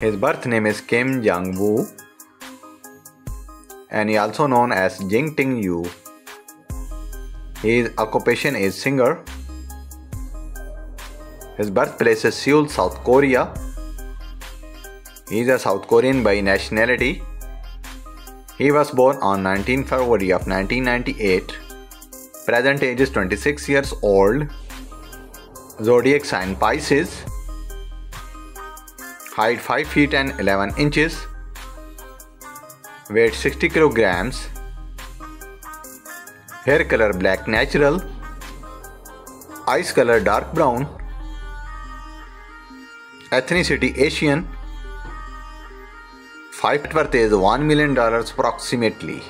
His birth name is Kim Jung Woo and he is also known as Jing Ting Yu. His occupation is singer. His birthplace is Seoul, South Korea. He is a South Korean by nationality. He was born on 19 February of 1998. Present age is 26 years old. Zodiac sign Pisces. Height 5 feet and 11 inches. Weight 60 kilograms. Hair color black natural. Eyes color dark brown. Ethnicity Asian. Fight worth is $1 million approximately.